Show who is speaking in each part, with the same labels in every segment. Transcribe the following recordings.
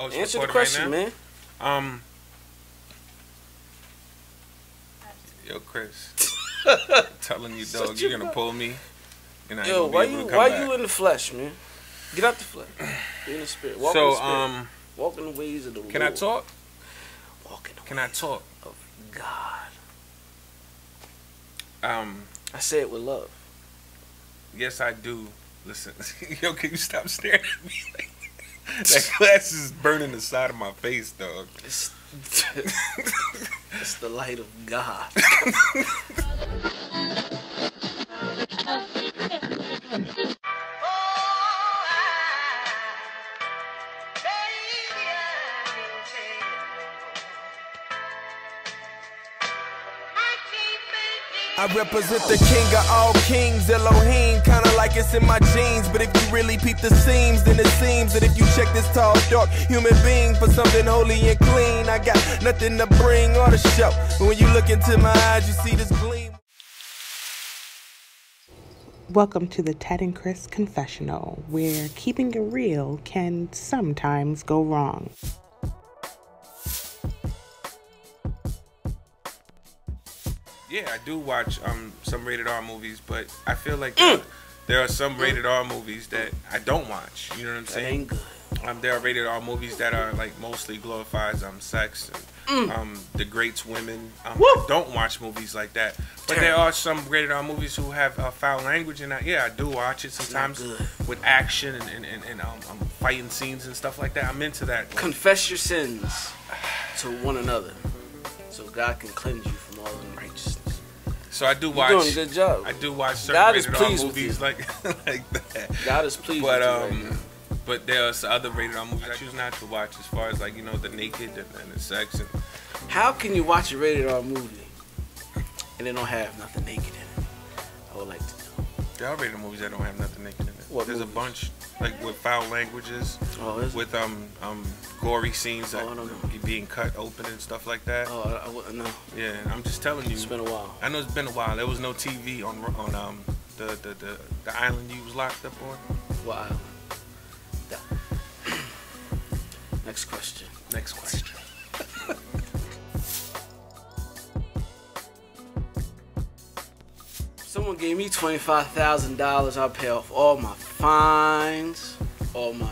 Speaker 1: Oh, it's
Speaker 2: Answer the question,
Speaker 1: right
Speaker 2: man.
Speaker 1: Um. Yo, Chris. telling you, dog, you're gonna pull me, and I
Speaker 2: Yo, why
Speaker 1: be
Speaker 2: you why
Speaker 1: back.
Speaker 2: you in the flesh, man? Get out the flesh. Be in the spirit. Walk in
Speaker 1: so,
Speaker 2: the spirit.
Speaker 1: um,
Speaker 2: Walk in the ways of the
Speaker 1: can I talk?
Speaker 2: Walk in the
Speaker 1: Can I talk?
Speaker 2: of God.
Speaker 1: Um,
Speaker 2: I say it with love.
Speaker 1: yes, I do. Listen, yo, can you stop staring at me? That glass is burning the side of my face, dog.
Speaker 2: It's, it's the light of God.
Speaker 3: I represent the king of all kings, Elohim, kinda like it's in my genes. But if you really peep the seams, then it seems that if you check this tall, dark human being for something holy and clean, I got nothing to bring or to show. But when you look into my eyes, you see this gleam.
Speaker 4: Welcome to the Ted and Chris Confessional, where keeping it real can sometimes go wrong.
Speaker 1: Yeah, I do watch um some rated R movies, but I feel like
Speaker 2: Mm.
Speaker 1: there, are some rated R movies that I don't watch. You know what I'm saying?
Speaker 2: ain't good.
Speaker 1: Um, there are rated R movies that are like mostly glorifies um sex and um degrades women. Um,
Speaker 2: Mm.
Speaker 1: Don't watch movies like that, but there are some rated R movies who have uh, foul language, and I, yeah, I do watch it sometimes with action and and, and, and um, um, fighting scenes and stuff like that. I'm into that.
Speaker 2: Confess your sins to one another, so God can cleanse you from all unrighteousness.
Speaker 1: So I do
Speaker 2: You're
Speaker 1: watch.
Speaker 2: doing a good job.
Speaker 1: I do watch certain
Speaker 2: God is
Speaker 1: rated R
Speaker 2: pleased with
Speaker 1: movies
Speaker 2: you.
Speaker 1: like like that.
Speaker 2: God is pleased
Speaker 1: But
Speaker 2: with you right
Speaker 1: um,
Speaker 2: now.
Speaker 1: but there's other rated R movies I choose not to watch as far as like you know the naked and, and the sex and
Speaker 2: How can you watch a rated R movie and it don't have nothing naked in it? I would like to know.
Speaker 1: there are rated movies that don't have nothing naked in it.
Speaker 2: What
Speaker 1: there's
Speaker 2: movies?
Speaker 1: a bunch like with foul languages,
Speaker 2: Oh, is
Speaker 1: with um um gory scenes that
Speaker 2: Oh, I don't know.
Speaker 1: being cut open and stuff like that.
Speaker 2: Oh, I, I wouldn't know.
Speaker 1: Yeah, I'm just telling you.
Speaker 2: It's been a while.
Speaker 1: I know it's been a while. There was no TV on on um the the the, the island you was locked up on.
Speaker 2: Wow. Yeah. Next question.
Speaker 1: Next question.
Speaker 2: Someone gave me twenty-five thousand dollars. I'll pay off all my fines, all my.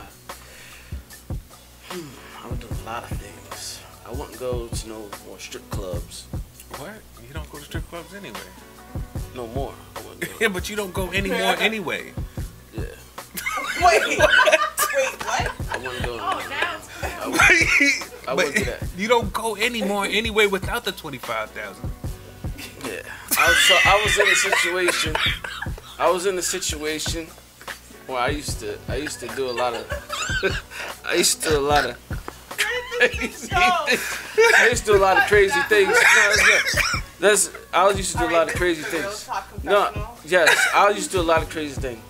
Speaker 2: Hmm, I would do a lot of things. I wouldn't go to no more strip clubs.
Speaker 1: What? You don't go to strip clubs anyway.
Speaker 2: No more. I wouldn't go.
Speaker 1: Yeah, but you don't go anymore anyway.
Speaker 2: Yeah.
Speaker 5: Wait, wait, what?
Speaker 2: I wouldn't go.
Speaker 5: Oh,
Speaker 2: no
Speaker 5: now
Speaker 2: I
Speaker 1: but
Speaker 2: would- wouldn't do that.
Speaker 1: you don't go anymore anyway without the twenty five thousand.
Speaker 2: Yeah. I was, so I was in a situation. I was in a situation where I used to. I used to do a lot of. I used to do a lot of. Crazy things. I used to do a lot of crazy things. No, that's, that's I used to do a lot of crazy things. No, yes, I used to do a lot of crazy things.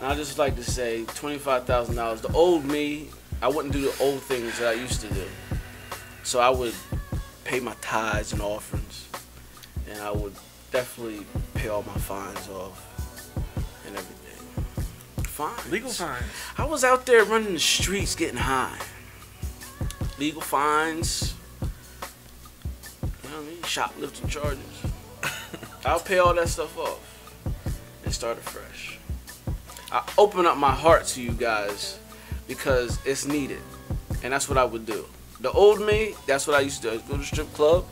Speaker 2: And I just like to say, twenty five thousand dollars. The old me, I wouldn't do the old things that I used to do. So I would pay my tithes and offerings, and I would definitely pay all my fines off and everything. Fines.
Speaker 1: Legal fines.
Speaker 2: I was out there running the streets getting high. Legal fines. You know what I mean? Shoplifting charges. I'll pay all that stuff off and start afresh. I open up my heart to you guys because it's needed. And that's what I would do. The old me, that's what I used to do. I to go to strip club.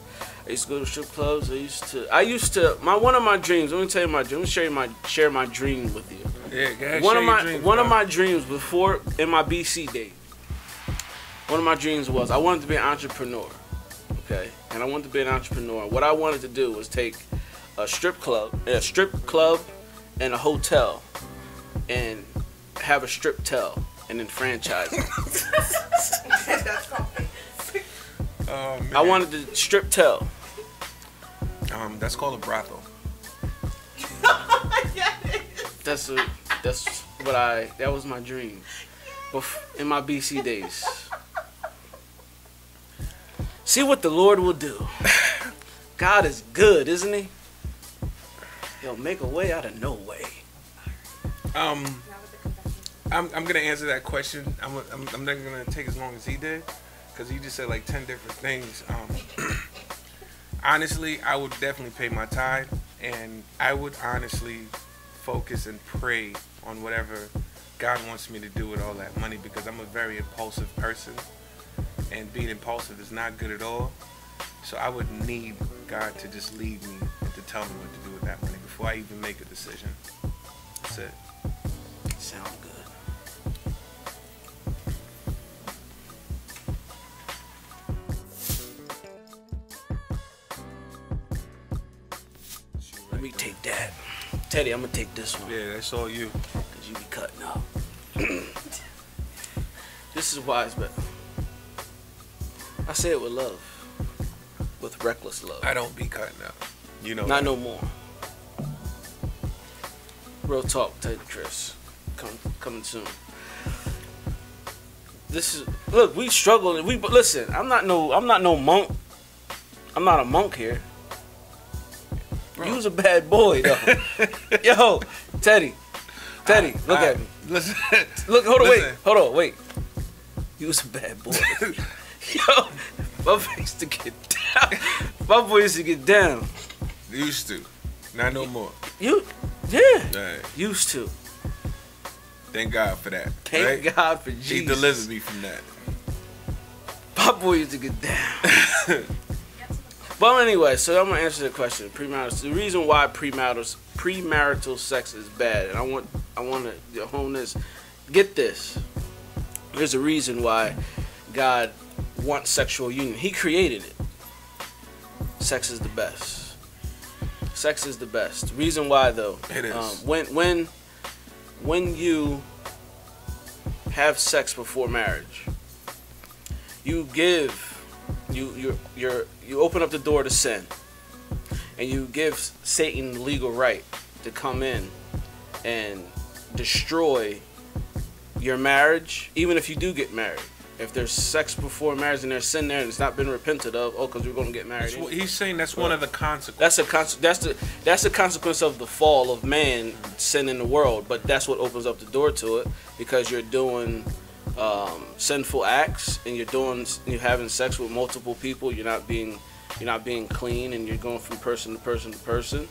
Speaker 2: I used to go to strip clubs. I used to I used to my one of my dreams, let me tell you my dream. Let me share my share my dream with you
Speaker 1: Yeah,
Speaker 2: one of my
Speaker 1: dreams,
Speaker 2: one of my dreams before in my BC days. One of my dreams was I wanted to be an entrepreneur. Okay, and I wanted to be an entrepreneur. What I wanted to do was take a strip club, a strip club, and a hotel, and have a strip tell, and then franchise it.
Speaker 1: Oh.
Speaker 2: I wanted to strip tell.
Speaker 1: Um, that's called a brothel.
Speaker 2: That's a, that's what I that was my dream, bef- in my BC days. See what the Lord will do. God is good, isn't He? He'll make a way out of no way.
Speaker 1: Um, I'm, I'm gonna answer that question. I'm, I'm, I'm not gonna take as long as he did, because he just said like ten different things. Um, honestly, I would definitely pay my tithe, and I would honestly focus and pray on whatever God wants me to do with all that money, because I'm a very impulsive person, and being impulsive is not good at all. So I would need God to just lead me and to tell me what to do with that money before I even make a decision. That's it.
Speaker 2: Sound good. Let me take. Teddy, I'm gonna take this one.
Speaker 1: Yeah, that's all you.
Speaker 2: Cause you be cutting up. this is wise, but I say it with love. With reckless love.
Speaker 1: I don't be cutting up. You know.
Speaker 2: Not
Speaker 1: that.
Speaker 2: no more. Real talk, Ted Chris. Come, coming soon. This is look. We struggle. We but listen. I'm not no. I'm not no monk. I'm not a monk here. You was a bad boy though. Yo, Teddy. Teddy, look
Speaker 1: I-
Speaker 2: at me.
Speaker 1: Listen.
Speaker 2: Look, hold on, wait, hold on, wait. You was a bad boy. Yo, my boy used to get down. My boy used to get down.
Speaker 1: Used to. Not no more.
Speaker 2: You, yeah,
Speaker 1: Right.
Speaker 2: used to.
Speaker 1: Thank God for that.
Speaker 2: Thank
Speaker 1: right?
Speaker 2: God for Jesus.
Speaker 1: He
Speaker 2: Jesus.
Speaker 1: delivered me from that.
Speaker 2: My boy used to get down. But anyway, so I'm gonna answer the question. Premarital. The reason why premarital premarital sex is bad, and I want I want to hone this. Get this. There's a reason why God wants sexual union. He created it. Sex is the best. Sex is the best. Reason why though?
Speaker 1: It is.
Speaker 2: Um, when when when you have sex before marriage, you give you you you you open up the door to sin and you give satan the legal right to come in and destroy your marriage even if you do get married if there's sex before marriage and there's sin there and it's not been repented of oh because we're going to get married anyway.
Speaker 1: he's saying that's one of the consequences.
Speaker 2: that's a conse- that's the that's the consequence of the fall of man sin in the world but that's what opens up the door to it because you're doing um, sinful acts and you're doing you're having sex with multiple people you're not being you're not being clean and you're going from person to person to person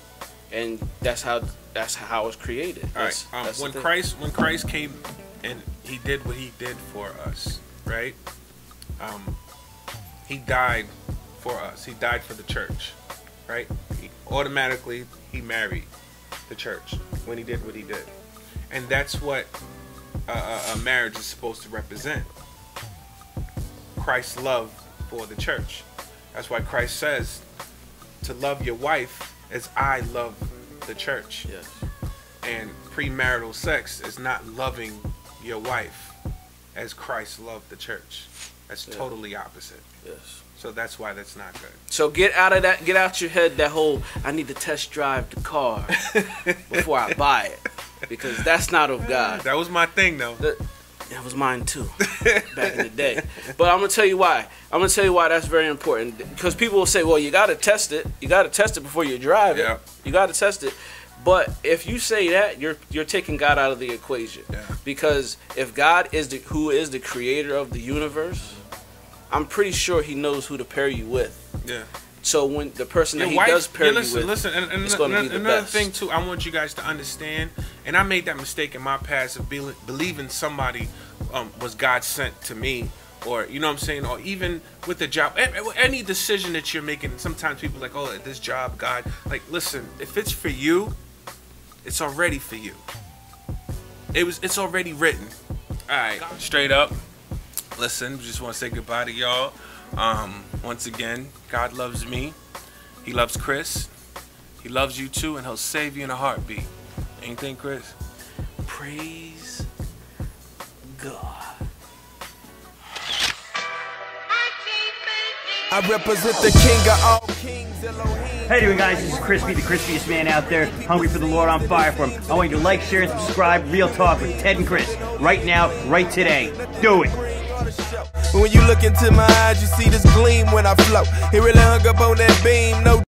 Speaker 2: and that's how that's how it's created
Speaker 1: All right.
Speaker 2: That's-
Speaker 1: Um,
Speaker 2: that's
Speaker 1: when. Christ when Christ came and he did what he did for us, right? Um, he died for us. He died for the church, right? He, automatically, he married the church when he did what he did, and that's what a, a, marriage is supposed to represent. Christ's love for the church. That's why Christ says to love your wife as I love the church
Speaker 2: yes
Speaker 1: and premarital sex is not loving your wife as Christ loved the church. That's
Speaker 2: Yeah.
Speaker 1: totally opposite.
Speaker 2: yes
Speaker 1: So that's why that's not good.
Speaker 2: So get out of that, get out your head that whole I need to test drive the car before I buy it. Because that's not of God.
Speaker 1: That was my thing though.
Speaker 2: That, that was mine too, back in the day. But I'm gonna tell you why. I'm gonna tell you why that's very important. Because people will say, well, you gotta test it. You gotta test it before you drive it.
Speaker 1: Yeah.
Speaker 2: You gotta test it. But if you say that, you're you're taking God out of the equation.
Speaker 1: Yeah.
Speaker 2: Because if God is the who is the creator of the universe, I'm pretty sure He knows who to pair you with.
Speaker 1: Yeah.
Speaker 2: So when the person that he
Speaker 1: wife,
Speaker 2: does pair
Speaker 1: yeah,
Speaker 2: you with,
Speaker 1: listen, and, and
Speaker 2: it's
Speaker 1: ano-
Speaker 2: gonna be the
Speaker 1: another
Speaker 2: best.
Speaker 1: thing too, I want you guys to understand, and I made that mistake in my past of be, believing somebody um, was God sent to me, or you know what I'm saying, or even with the job, any decision that you're making. Sometimes people like, oh, this job, God, like, listen, if it's for you, it's already for you. It was, it's already written. All right, straight up. Listen, just want to say goodbye to y'all. Um, once again, God loves me. He loves Chris. He loves you too, and he'll save you in a heartbeat. Anything, Chris?
Speaker 2: praise God.
Speaker 3: I represent the king of all kings, Elohim.
Speaker 6: How you doing, guys? This is Crispy, the crispiest man out there, hungry for the Lord on fire for him. I want you to like, share, and subscribe. Real Talk with Ted and Chris. Right now, right today. Do it.
Speaker 3: When you look into my eyes, you see this gleam when I flow. He really hung up on that beam, no